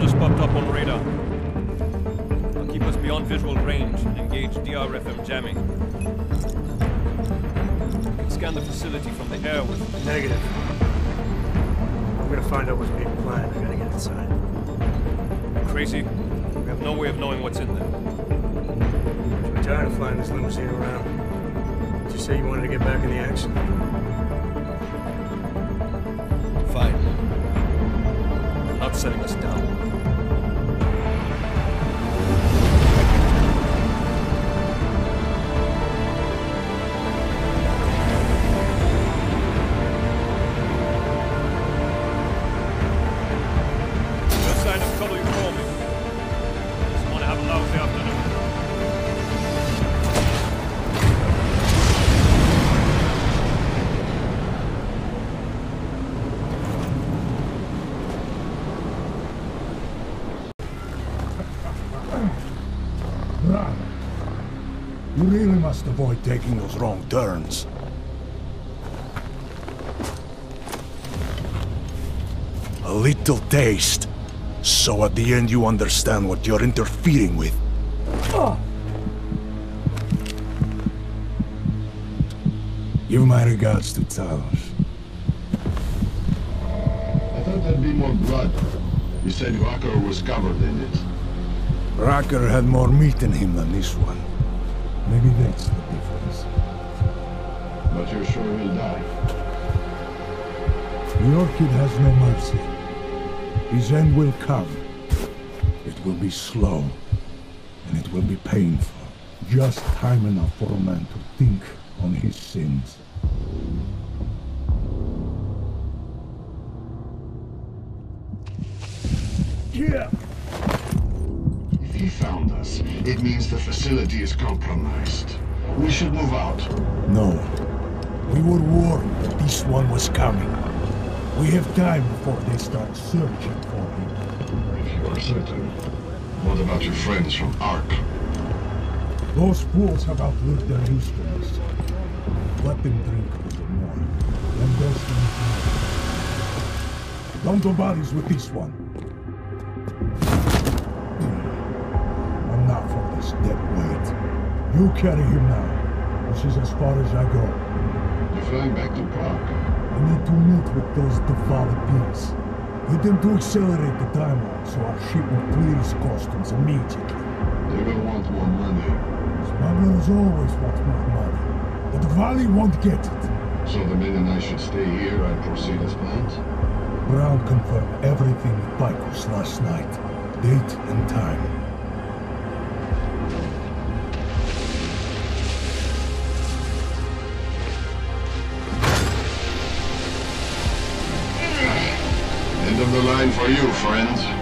Just popped up on radar. I'll keep us beyond visual range and engage DRFM jamming. Can scan the facility from the air with Negative. I'm gonna find out what's being planned. I gotta get inside. crazy. We have no way of knowing what's in there. I'm tired of flying this limousine around. Did you say you wanted to get back in the action? Setting us down. You really must avoid taking those wrong turns. A little taste, so at the end you understand what you're interfering with. Ah. Give my regards to Talos. I thought there'd be more blood. You said Rucker was covered in it. Rucker had more meat in him than this one. Maybe that's the difference. But you're sure he'll die? The Orchid has no mercy. His end will come. It will be slow, and it will be painful. Just time enough for a man to think on his sins. Yeah! If he found us, it means the facility is compromised. We should move out. No. We were warned that this one was coming. We have time before they start searching for him. If you are certain. What about your friends from ARC? Those fools have outlived their usefulness. Let them drink a little more. Then there's the Don't go bodies with this one. Enough of this dead weight. You carry him now. This is as far as I go. You're flying back to Prague. I need to meet with those devoted pigs. Get them to accelerate the timeline so our ship will clear its customs immediately. They will want more money. Smugglers always want more money. But the Valley won't get it. So the men and I should stay here and proceed as planned? Brown confirmed everything with Picus last night. Date and time. Of the line for you, friends.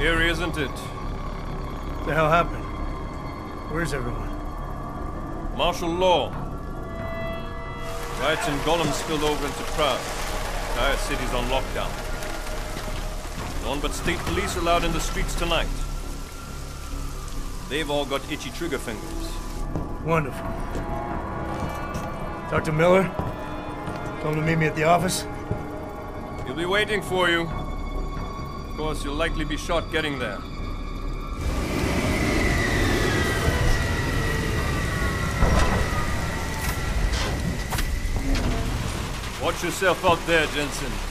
Here, isn't it? What the hell happened? Where's everyone? Martial law. Riots in Golem spilled over into Prague. Entire city's on lockdown. No one but state police allowed in the streets tonight. They've all got itchy trigger fingers. Wonderful. Dr. Miller? Told him to meet me at the office? He'll be waiting for you. Course, you'll likely be shot getting there. Watch yourself out there, Jensen.